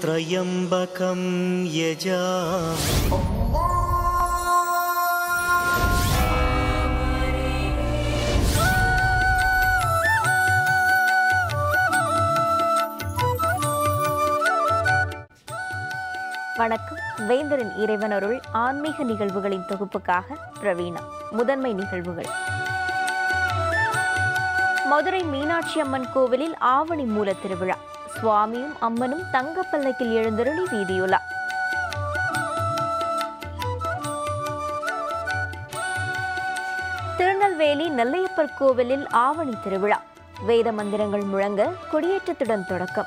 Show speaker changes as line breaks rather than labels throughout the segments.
त्र्यम्बकं यजामि
வணக்கம் வேந்தரின் இறைவனருள் ஆன்மீக நிகழ்வுகளின் தொகுப்புக்காக பிரவீணா முதன்மை நிகழ்வுகள் மதுரை மீனாட்சி அம்மன் கோவிலில் ஆவணி மூல திருவிழா சுவாமியும் அம்மனும் தங்கப்பல்லக்கில் எழுந்தருளி வீதியுலா. திருநெல்வேலி நெல்லையப்பர் கோவிலில் ஆவணி திருவிழா. வேத மந்திரங்கள் முழங்க கொடியேற்றத்துடன் தொடக்கம்.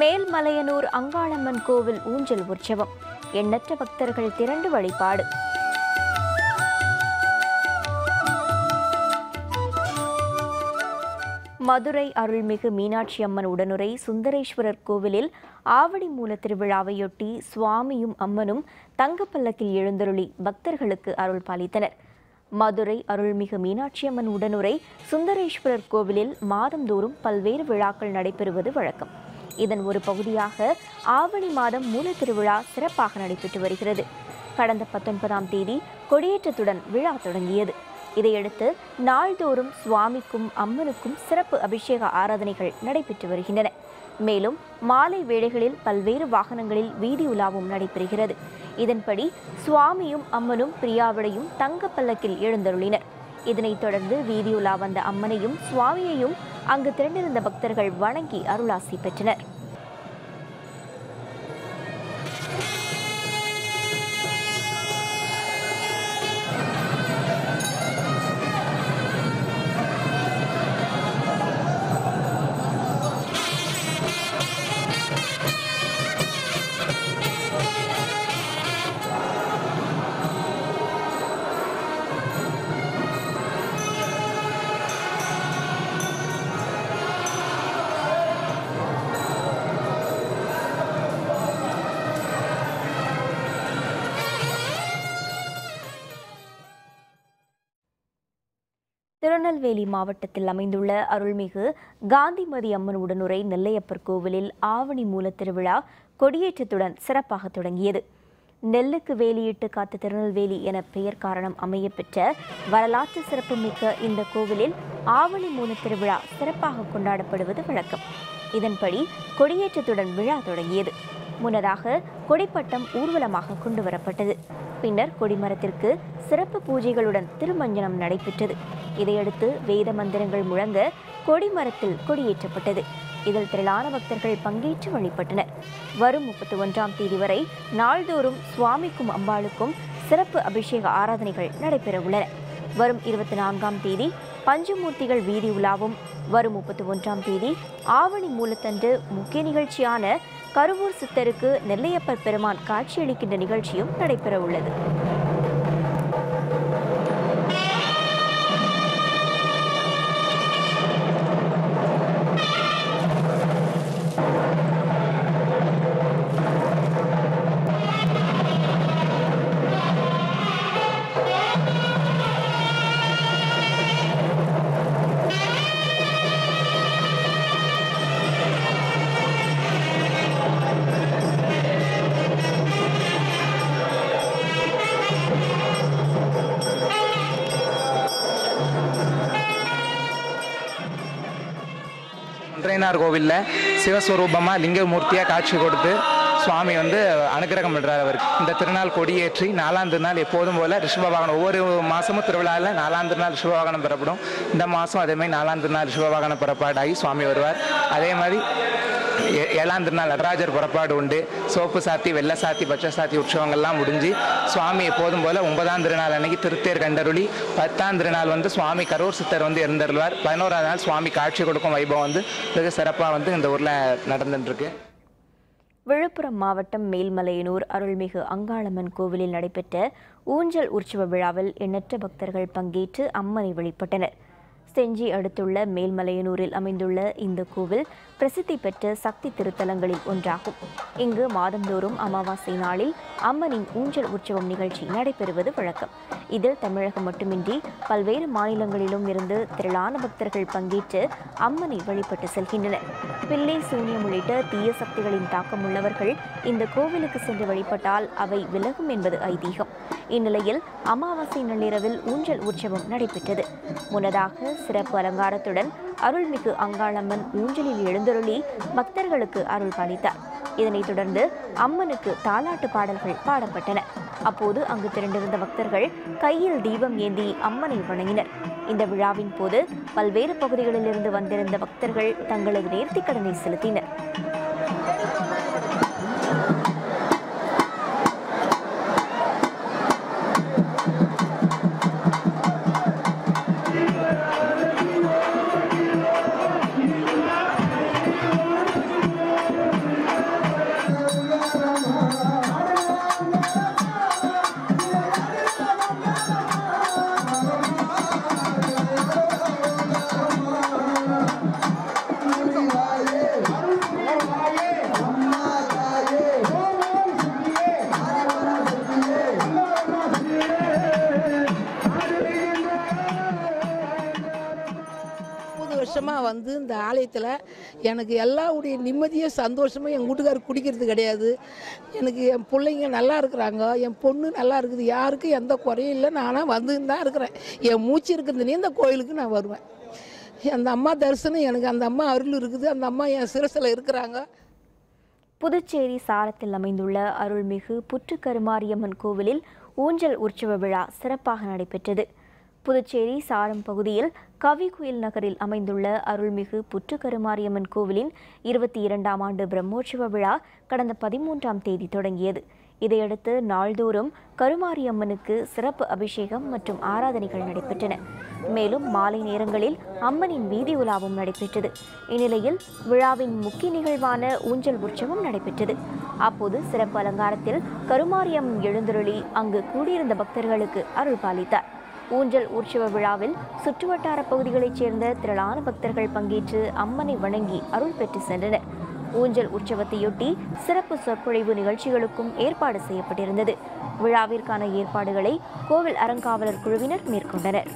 மேல்மலையனூர் அங்காளம்மன் கோவில் ஊஞ்சல் உற்சவம். எண்ணற்ற பக்தர்கள் திரண்டு வழிபாடு. மதுரை அருள்மிகு மீனாட்சி அம்மன் உடனுரை சுந்தரேஸ்வரர் கோவிலில் ஆவணி மூல திருவிழாவையொட்டி சுவாமியும் அம்மனும் தங்கப்பல்லக்கில் எழுந்தருளி பக்தர்களுக்கு அருள் பாலித்தனர். மதுரை அருள்மிகு மீனாட்சி அம்மன் உடனுரை சுந்தரேஸ்வரர் கோவிலில் மாதந்தோறும் பல்வேறு விழாக்கள் நடைபெறுவது வழக்கம். இதன் ஒரு பகுதியாக ஆவணி மாதம் மூல திருவிழா சிறப்பாக நடைபெற்று வருகிறது. கடந்த பத்தொன்பதாம் தேதி கொடியேற்றத்துடன் விழா தொடங்கியது. இதையடுத்து நாள்தோறும் சுவாமிக்கும் அம்மனுக்கும் சிறப்பு அபிஷேக ஆராதனைகள் நடைபெற்று வருகின்றன. மேலும் மாலை வேளைகளில் பல்வேறு வாகனங்களில் வீதி உலாவும் நடைபெறுகிறது. இதன்படி சுவாமியும் அம்மனும் பிரியாவிடையும் தங்கப்பல்லக்கில் எழுந்தருளினர். இதனைத் தொடர்ந்து வீதியுலா வந்த அம்மனையும் சுவாமியையும் அங்கு திரண்டிருந்த பக்தர்கள் வணங்கி அருளாசி பெற்றனர். திருநெல்வேலி மாவட்டத்தில் அமைந்துள்ள அருள்மிகு காந்திமதி அம்மன் உடனுரை நெல்லையப்பர் கோவிலில் ஆவணி மூல திருவிழா கொடியேற்றத்துடன் சிறப்பாக தொடங்கியது. நெல்லுக்கு வேலியிட்டு காத்த திருநெல்வேலி என பெயர் காரணம் அமைய பெற்ற வரலாற்று சிறப்புமிக்க இந்த கோவிலில் ஆவணி மூல திருவிழா சிறப்பாக கொண்டாடப்படுவது வழக்கம். இதன்படி கொடியேற்றத்துடன் விழா தொடங்கியது. முன்னதாக கொடிப்பட்டம் ஊர்வலமாக கொண்டுவரப்பட்டது பின்னர் கொடிமரத்திற்கு சிறப்பு பூஜைகளுடன் திருமஞ்சனம் நடைபெற்றது. இதையடுத்து வேத மந்திரங்கள் முழங்க கொடிமரத்தில் கொடியேற்றப்பட்டது. இதில் திரளான பக்தர்கள் பங்கேற்று வழிபட்டனர். வரும் முப்பத்தி ஒன்றாம் தேதி வரை நாள்தோறும் சுவாமிக்கும் அம்பாளுக்கும் சிறப்பு அபிஷேக ஆராதனைகள் நடைபெற உள்ளன வரும் இருபத்தி நான்காம் தேதி பஞ்சமூர்த்திகள் வீதி உலாவும். வரும் முப்பத்தி ஒன்றாம் தேதி ஆவணி மூலத்தன்று முக்கிய நிகழ்ச்சியான கருவூர் சித்தருக்கு நெல்லையப்பர் பெருமான் காட்சியளிக்கின்ற நிகழ்ச்சியும் நடைபெற உள்ளது
ஒன்றையனார் கோவிலில் சிவஸ்வரூபமாக லிங்கமூர்த்தியாக காட்சி கொடுத்து சுவாமி வந்து அனுகிரகம் பண்ணுறார் அவர். இந்த திருநாள் கொடியேற்றி நாலாம் திருநாள் எப்போதும் போல் ரிஷபவாகனம். ஒவ்வொரு மாதமும் திருவிழாவில் நாலாம் திருநாள் ரிஷபவாகனம் பெறப்படும். இந்த மாதம் அதேமாதிரி நாலாம் திருநாள் ரிஷபவாகனம் புறப்பாடாகி சுவாமி வருவார். அதே மாதிரி ஏழாம் திருநாள் நடராஜர் புறப்பாடு உண்டு. சோப்பு சாத்தி வெள்ளை சாத்தி பச்சை சாத்தி உற்சவங்கள்லாம் முடிஞ்சு சுவாமி எப்போதும் போல ஒன்பதாம் திருநாள் அன்னைக்கு திருத்தேர் கண்டருளி. பத்தாம் திருநாள் வந்து சுவாமி கரூர் சித்தர் வந்து இருந்தருள்வார் பதினோராம் நாள் சுவாமி காட்சி கொடுக்கும் வைபவம் வந்து மிக சிறப்பாக வந்து இந்த ஊரில் நடந்துட்டுருக்கு.
விழுப்புரம் மாவட்டம் மேல்மலையனூர் அருள்மிகு அங்காளம்மன் கோவிலில் நடைபெற்ற ஊஞ்சல் உற்சவ விழாவில் எண்ணற்ற பக்தர்கள் பங்கேற்று அம்மனை வழிபட்டனர். செஞ்சி அடுத்துள்ள மேல்மலையனூரில் அமைந்துள்ள இந்த கோவில் பிரசித்தி பெற்ற சக்தி திருத்தலங்களில் ஒன்றாகும். இங்கு மாதந்தோறும் அமாவாசை நாளில் அம்மனின் ஊஞ்சல் உற்சவம் நிகழ்ச்சி நடைபெறுவது வழக்கம். இதில் தமிழகம் மட்டுமின்றி பல்வேறு மாநிலங்களிலும் இருந்து திரளான பக்தர்கள் பங்கேற்று அம்மனை வழிபட்டு செல்கின்றனர். பிள்ளை சூனியம் உள்ளிட்ட தீய சக்திகளின் தாக்கம் உள்ளவர்கள் இந்த கோவிலுக்கு சென்று வழிபட்டால் அவை விலகும் என்பது ஐதீகம். இந்நிலையில் அமாவாசை நள்ளிரவில் ஊஞ்சல் உற்சவம் நடைபெற்றது. முன்னதாக சிறப்பு அலங்காரத்துடன் அருள்மிகு அங்காளம்மன் ஊஞ்சலில் எழுந்தருளி பக்தர்களுக்கு அருள் பாலித்தார். இதனைத் தொடர்ந்து அம்மனுக்கு தாலாட்டு பாடல்கள் பாடப்பட்டன. அப்போது அங்கு திரண்டிருந்த பக்தர்கள் கையில் தீபம் ஏந்தி அம்மனை வணங்கினர். இந்த விழாவின் போது பல்வேறு பகுதிகளிலிருந்து வந்திருந்த பக்தர்கள் தங்களது நேர்த்திக்கடனை செலுத்தினர்.
இந்த எனக்கு எல்லாவுடைய நிம்மதியும் சந்தோஷமும் என் வீட்டுக்காரர் குடிக்கிறது கிடையாது. எனக்கு என் பிள்ளைங்க நல்லா இருக்கிறாங்க. என் பொண்ணு நல்லா இருக்குது. யாருக்கும் எந்த குறையும் இல்லை. நானாக வந்துன்னு தான் இருக்கிறேன். என் மூச்சு இருக்குதுன்னே இந்த கோயிலுக்கு நான் வருவேன். அந்த அம்மா தரிசனம் எனக்கு அந்த அம்மா அருள் இருக்குது. அந்த அம்மா என் சிரசில் இருக்கிறாங்க.
புதுச்சேரி சாரத்தில் அமைந்துள்ள அருள்மிகு புற்றுக்கருமாரியம்மன் கோவிலில் ஊஞ்சல் உற்சவ விழா சிறப்பாக நடைபெற்றது. புதுச்சேரி சாரம் பகுதியில் கவிகுயில் நகரில் அமைந்துள்ள அருள்மிகு புற்றுக்கருமாரியம்மன் கோவிலின் இருபத்தி இரண்டாம் ஆண்டு பிரம்மோற்சவ விழா கடந்த பதிமூன்றாம் தேதி தொடங்கியது. இதையடுத்து நாள்தோறும் கருமாரியம்மனுக்கு சிறப்பு அபிஷேகம் மற்றும் ஆராதனைகள் நடைபெற்றன. மேலும் மாலை நேரங்களில் அம்மனின் வீதி உலாவும் நடைபெற்றது. இந்நிலையில் விழாவின் முக்கிய நிகழ்வான ஊஞ்சல் உற்சவம் நடைபெற்றது. அப்போது சிறப்பு அலங்காரத்தில் கருமாரியம் எழுந்தருளி அங்கு கூடியிருந்த பக்தர்களுக்கு அருள் பாலித்தார் ஊஞ்சல் உற்சவ விழாவில் சுற்றுவட்டார பகுதிகளைச் சேர்ந்த திரளான பக்தர்கள் பங்கேற்று அம்மனை வணங்கி அருள் பெற்று சென்றனர். ஊஞ்சல் உற்சவத்தையொட்டி சிறப்பு சொற்பொழிவு நிகழ்ச்சிகளுக்கும் ஏற்பாடு செய்யப்பட்டிருந்தது. விழாவிற்கான ஏற்பாடுகளை கோவில் அறங்காவலர் குழுவினர் மேற்கொண்டனர்.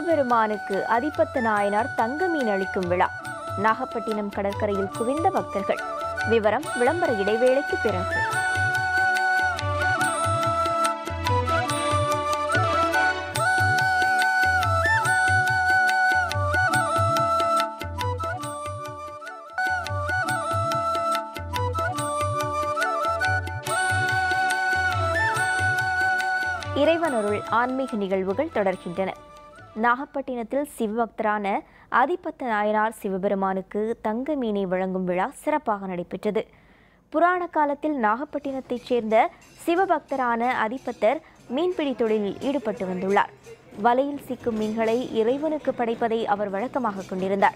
சிவபெருமானுக்கு அதிபத்த நாயனார் தங்க மீன் அளிக்கும் விழா. நாகப்பட்டினம் கடற்கரையில் குவிந்த பக்தர்கள். விவரம் விளம்பர இடைவேளைக்கு பிறகு. இறைவனருள் ஆன்மீக நிகழ்வுகள் தொடர்கின்றன. நாகப்பட்டினத்தில் சிவபக்தரான ஆதிபத்த நாயனார் சிவபெருமானுக்கு தங்க மீனை வழங்கும் விழா சிறப்பாக நடைபெற்றது. புராண காலத்தில் நாகப்பட்டினத்தைச் சேர்ந்த சிவபக்தரான அதிபத்தர் மீன்பிடி தொழிலில் ஈடுபட்டு வந்துள்ளார். வலையில் சிக்கும் மீன்களை இறைவனுக்கு படைப்பதை அவர் வழக்கமாக கொண்டிருந்தார்.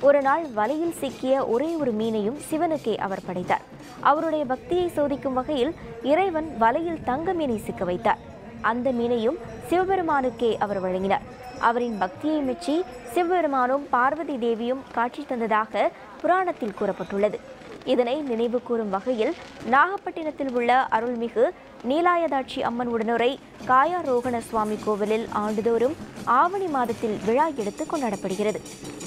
ஒரு நாள் வலையில் சிக்கிய ஒரே ஒரு மீனையும் சிவனுக்கே அவர் படைத்தார். அவருடைய பக்தியை சோதிக்கும் வகையில் இறைவன் வலையில் தங்க மீனை சிக்க வைத்தார். அந்த மீனையும் சிவபெருமானுக்கே அவர் வழங்கினார். அவரின் பக்தியை மெச்சி சிவபெருமானும் பார்வதி தேவியும் காட்சி தந்ததாக புராணத்தில் கூறப்பட்டுள்ளது. இதனை நினைவு கூறும் வகையில் நாகப்பட்டினத்தில் உள்ள அருள்மிகு நீலாயதாட்சி அம்மன் உடனுரை காயாரோகண சுவாமி கோவிலில் ஆண்டுதோறும் ஆவணி மாதத்தில் விழா எடுத்து கொண்டாடப்படுகிறது.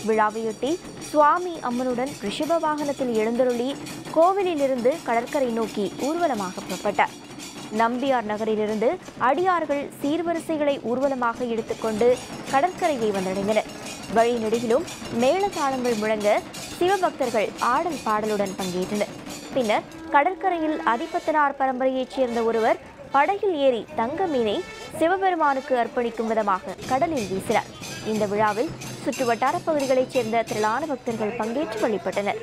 விழாவையொட்டி சுவாமி அம்மனுடன் ரிஷப வாகனத்தில் எழுந்தருளி கோவிலிலிருந்து கடற்கரை நோக்கி ஊர்வலமாக புறப்பட்டார். நம்பியார் நகரிலிருந்து அடியார்கள் சீர்வரிசைகளை ஊர்வலமாக எடுத்துக்கொண்டு கடற்கரையை வந்தடைந்தனர். வழிநெடுகிலும் மேளதாளங்கள் முழங்க சிவபக்தர்கள் ஆடல் பாடலுடன் பங்கேற்றனர். பின்னர் கடற்கரையில் அதிபத்தனார் பரம்பரையைச் சேர்ந்த ஒருவர் படகில் ஏறி தங்க மீனை சிவபெருமானுக்கு அர்ப்பணிக்கும் விதமாக கடலில் வீசினார். இந்த விழாவில் சுற்று வட்டார பகுதிகளைச் சேர்ந்த திரளான பக்தர்கள் பங்கேற்று வழிபட்டனர்.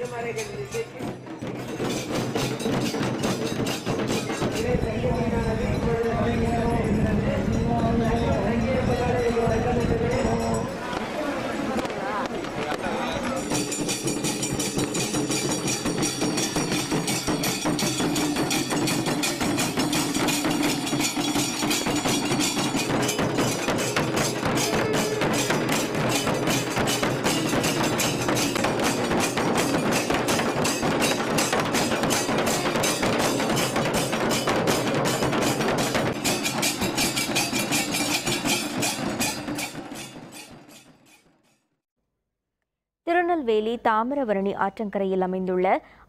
திருநெல்வேலி தாமிரபரணி ஆற்றங்கரையில் அமைந்துள்ள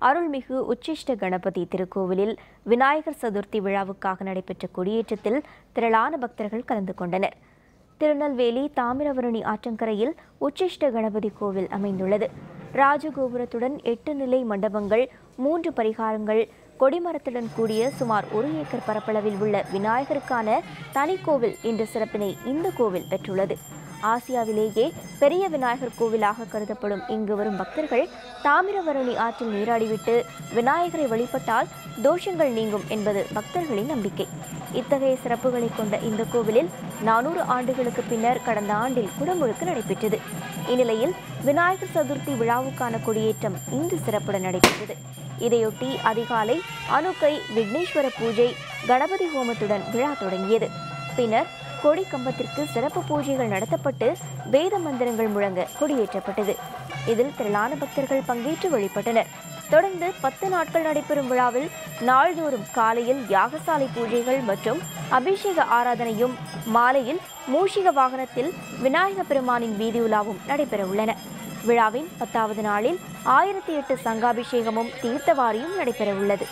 அருள்மிகு உச்சிஷ்ட கணபதி திருக்கோவிலில் விநாயகர் சதுர்த்தி விழாவுக்காக நடைபெற்ற கொடியேற்றத்தில் திரளான பக்தர்கள் கலந்து கொண்டனர். திருநெல்வேலி தாமிரபரணி ஆற்றங்கரையில் உச்சிஷ்ட கணபதி கோவில் அமைந்துள்ளது. ராஜகோபுரத்துடன் எட்டு நிலை மண்டபங்கள் மூன்று பரிகாரங்கள் கொடிமரத்துடன் கூடிய சுமார் ஒரு ஏக்கர் பரப்பளவில் உள்ள விநாயகருக்கான தனி கோவில் என்ற சிறப்பினை இந்த கோவில் பெற்றுள்ளது. ஆசியாவிலேயே பெரிய விநாயகர் கோவிலாக கருதப்படும். இங்கு வரும் பக்தர்கள் தாமிரவரணி ஆற்றில் நீராடிவிட்டு விநாயகரை வழிபட்டால் தோஷங்கள் நீங்கும் என்பது பக்தர்களின் நம்பிக்கை. இத்தகைய சிறப்புகளை கொண்ட இந்த கோவிலில் நானூறு ஆண்டுகளுக்கு பின்னர் கடந்த ஆண்டில் குடமுழுக்கு நடைபெற்றது. இந்நிலையில் விநாயகர் சதுர்த்தி விழாவுக்கான கொடியேற்றம் இன்று சிறப்புடன் நடைபெற்றது. இதையொட்டி அதிகாலை அணுக்கை விக்னேஸ்வர பூஜை கணபதி ஹோமத்துடன் விழா தொடங்கியது. பின்னர் கொடி கம்பத்திற்கு சிறப்பு பூஜைகள் நடத்தப்பட்டு வேத மந்திரங்கள் முழங்க கொடியேற்றப்பட்டது. இதில் திரளான பக்தர்கள் பங்கேற்று வழிபட்டனர். தொடர்ந்து பத்து நாட்கள் நடைபெறும் விழாவில் நாள்தோறும் காலையில் யாகசாலை பூஜைகள் மற்றும் அபிஷேக ஆராதனையும் மாலையில் மூஷிக வாகனத்தில் விநாயக பெருமானின் வீதி உலாவும் நடைபெற உள்ளன. விழாவின் பத்தாவது நாளில் ஆயிரத்தி எட்டு சங்காபிஷேகமும் தீர்த்தவாரியும் நடைபெற உள்ளது.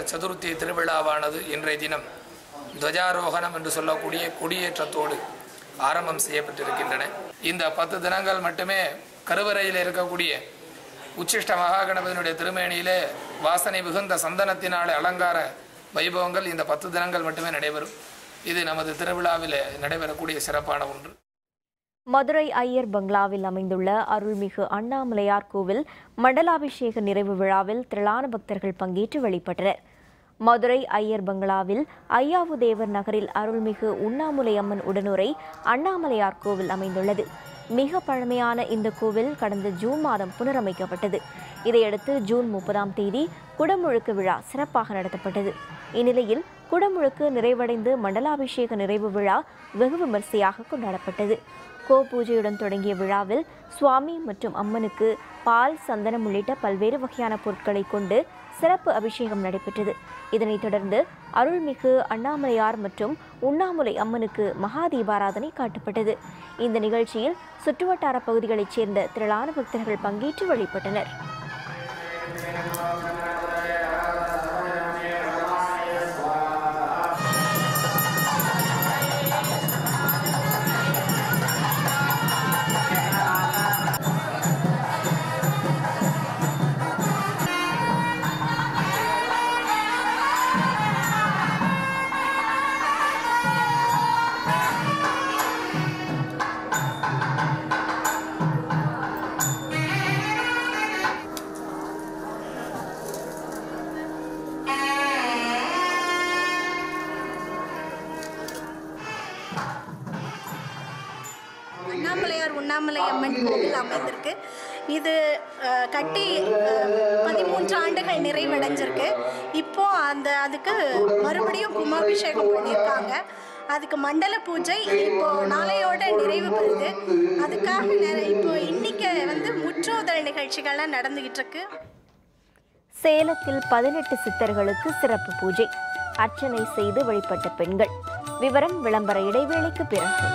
விநாயகர் சதுர்த்தி திருவிழாவானது இன்றைய தினம் துவஜாரோகணம் என்று சொல்லக்கூடிய கொடியேற்றத்தோடு ஆரம்பம் செய்யப்பட்டிருக்கின்றன. இந்த பத்து தினங்கள் மட்டுமே கருவறையில் இருக்கக்கூடிய உச்சிஷ்ட மகாகணபதியினுடைய திருமேனியிலே வாசனை மிகுந்த சந்தனத்தினாலே அலங்கார வைபவங்கள் இந்த பத்து தினங்கள் மட்டுமே நடைபெறும். இது நமது திருவிழாவில் நடைபெறக்கூடிய சிறப்பான ஒன்று.
மதுரை ஐயர் பங்களாவில் அமைந்துள்ள அருள்மிகு அண்ணாமலையார் கோவில் மண்டலாபிஷேக நிறைவு விழாவில் திரளான பக்தர்கள் பங்கேற்று வழிபட்டனர். மதுரை ஐயர் பங்களாவில் ஐயாவுதேவர் நகரில் அருள்மிகு உண்ணாமுலை அம்மன் உடனுரை அண்ணாமலையார் கோவில் அமைந்துள்ளது. மிக பழமையான இந்த கோவில் கடந்த ஜூன் மாதம் புனரமைக்கப்பட்டது. இதையடுத்து ஜூன் முப்பதாம் தேதி குடமுழுக்கு விழா சிறப்பாக நடத்தப்பட்டது. இந்நிலையில் குடமுழுக்கு நிறைவடைந்து மண்டலாபிஷேக நிறைவு விழா வெகு விமரிசையாக கொண்டாடப்பட்டது. கோ பூஜையுடன் தொடங்கிய விழாவில் சுவாமி மற்றும் அம்மனுக்கு பால் சந்தனம் உள்ளிட்ட பல்வேறு வகையான பொருட்களை கொண்டு சிறப்பு அபிஷேகம் நடைபெற்றது. இதனைத் தொடர்ந்து அருள்மிகு அண்ணாமலையார் மற்றும் உண்ணாமுலை அம்மனுக்கு மகா தீபாராதனை காட்டப்பட்டது. இந்த நிகழ்ச்சியில் சுற்றுவட்டார பகுதிகளைச் சேர்ந்த திரளான பக்தர்கள் பங்கேற்று வழிபட்டனர்.
இது கட்டி பதிமூன்று ஆண்டுகள் நிறைவடைஞ்சிருக்கு. இப்போ அந்த அதுக்கு மறுபடியும் கும்பாபிஷேகம் பண்ணியிருக்காங்க. அதுக்கு மண்டல பூஜை இப்போ நாளையோட நிறைவு பெறுது. அதுக்காக இப்போ இன்னைக்கு வந்து முற்றோதல் நிகழ்ச்சிகள்லாம் நடந்துகிட்டு இருக்கு
சேலத்தில் பதினெட்டு சித்தர்களுக்கு சிறப்பு பூஜை. அர்ச்சனை செய்து வழிபட்ட பெண்கள். விவரம் விளம்பர இடைவேளைக்கு பிறகு.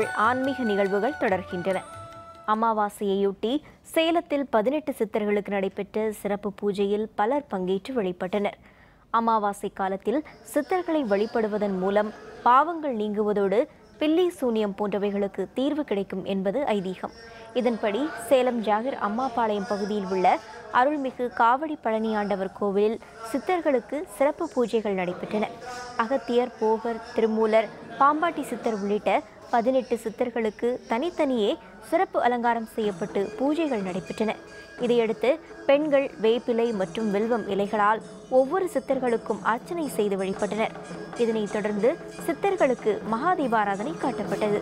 தமிழ் ஆன்மீக நிகழ்வுகள் தொடர்கின்றன. அமாவாசையையொட்டி சேலத்தில் பதினெட்டு சித்தர்களுக்கு நடைபெற்ற சிறப்பு பூஜையில் பலர் பங்கேற்று வழிபட்டனர். அமாவாசை காலத்தில் சித்தர்களை வழிபடுவதன் மூலம் பாவங்கள் நீங்குவதோடு பில்லி சூனியம் போன்றவைகளுக்கு தீர்வு கிடைக்கும் என்பது ஐதீகம். இதன்படி சேலம் ஜாகிர் அம்மாபாளையம் பகுதியில் உள்ள அருள்மிகு காவடி பழனி ஆண்டவர் கோவிலில் சித்தர்களுக்கு சிறப்பு பூஜைகள் நடைபெற்றன. அகத்தியர் போகர் திருமூலர் பாம்பாட்டி சித்தர் உள்ளிட்ட பதினெட்டு சித்தர்களுக்கு தனித்தனியே சிறப்பு அலங்காரம் செய்யப்பட்டு பூஜைகள் நடைபெற்றன. இதையடுத்து பெண்கள் வேப்பிலை மற்றும் வில்வம் இலைகளால் ஒவ்வொரு சித்தர்களுக்கும் அர்ச்சனை செய்து வழிபட்டனர். இதனைத் தொடர்ந்து சித்தர்களுக்கு மகா தீபாராதனை காட்டப்பட்டது.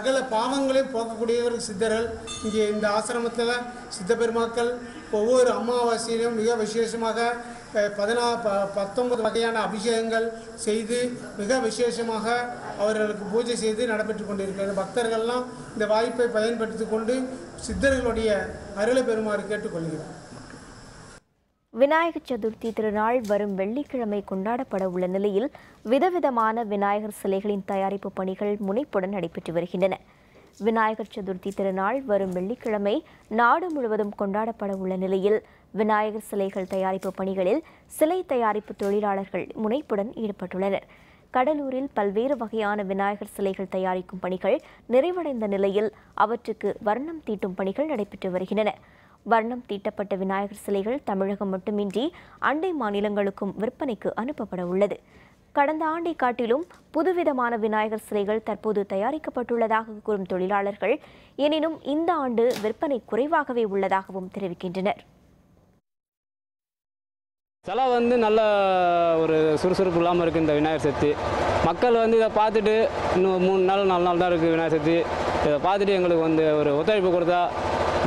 சகல பாவங்களையும் போக்கக்கூடியவர் சித்தர்கள். இங்கே இந்த ஆசிரமத்தில் சித்த பெருமாக்கள் ஒவ்வொரு அமாவாசையிலும் மிக விசேஷமாக பதினா ப பத்தொன்பது வகையான அபிஷேகங்கள் செய்து மிக விசேஷமாக அவர்களுக்கு பூஜை செய்து நடைபெற்று கொண்டிருக்கிறது. பக்தர்கள்லாம் இந்த வாய்ப்பை பயன்படுத்தி கொண்டு சித்தர்களுடைய அருளை பெறுமாறு கேட்டுக்கொள்கிறார்
விநாயகர் சதுர்த்தி திருநாள் வரும் வெள்ளிக்கிழமை கொண்டாடப்பட உள்ள நிலையில் விதவிதமான விநாயகர் சிலைகளின் தயாரிப்பு பணிகள் முனைப்புடன் நடைபெற்று வருகின்றன. விநாயகர் சதுர்த்தி திருநாள் வரும் வெள்ளிக்கிழமை நாடு முழுவதும் கொண்டாடப்பட உள்ள நிலையில் விநாயகர் சிலைகள் தயாரிப்பு பணிகளில் சிலை தயாரிப்பு தொழிலாளர்கள் முனைப்புடன் ஈடுபட்டுள்ளனர். கடலூரில் பல்வேறு வகையான விநாயகர் சிலைகள் தயாரிக்கும் பணிகள் நிறைவடைந்த நிலையில் அவற்றுக்கு வர்ணம் தீட்டும் பணிகள் நடைபெற்று வருகின்றன. வர்ணம் தீட்டப்பட்ட விநாயகர் சிலைகள் தமிழகம் மட்டுமின்றி அண்டை மாநிலங்களுக்கும் விற்பனைக்கு அனுப்பப்பட உள்ளது. கடந்த ஆண்டை காட்டிலும் புதுவிதமான விநாயகர் சிலைகள் தற்போது தயாரிக்கப்பட்டுள்ளதாக கூறும் தொழிலாளர்கள் எனினும் இந்த ஆண்டு விற்பனை குறைவாகவே உள்ளதாகவும் தெரிவிக்கின்றனர்.
சிலை வந்து நல்ல ஒரு சுறுசுறுப்பு இல்லாமல் இருக்குது இந்த விநாயகர் சக்தி மக்கள் வந்து இதை பார்த்துட்டு இன்னும் மூணு நாள் நாலு நாள் தான் இருக்குது விநாயகர் சக்தி இதை பார்த்துட்டு எங்களுக்கு வந்து ஒரு ஒத்துழைப்பு கொடுத்தா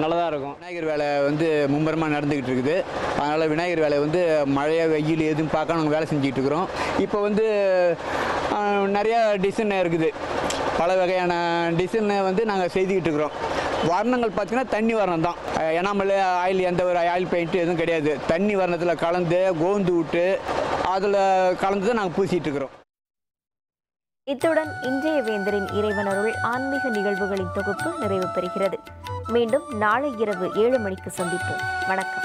நல்லதாக இருக்கும்.
விநாயகர் வேலை வந்து மும்பரமாக நடந்துக்கிட்டு இருக்குது. அதனால் விநாயகர் வேலை வந்து மழையாக வெயில் எதுவும் பார்க்க நாங்கள் வேலை செஞ்சுக்கிட்டு இருக்கிறோம். இப்போ வந்து நிறையா டிசைன் இருக்குது. பல வகையான டிசைனை வந்து நாங்கள் செய்துக்கிட்டு இருக்கிறோம். வர்ணங்கள் பார்த்தீங்கன்னா தண்ணி வர்ணம் தான். எனாமல் ஆயில் எந்த ஒரு ஆயில் பெயிண்ட்டு எதுவும் கிடையாது. தண்ணி வர்ணத்தில் கலந்து கோந்து விட்டு அதில் கலந்து தான் நாங்கள் பூசிகிட்டு இருக்கிறோம்.
இத்துடன் இன்றைய வேந்தரின் இறைவனருள் ஆன்மீக நிகழ்வுகளின் தொகுப்பு நிறைவு பெறுகிறது. மீண்டும் நாளை இரவு ஏழு மணிக்கு சந்திப்போம். வணக்கம்.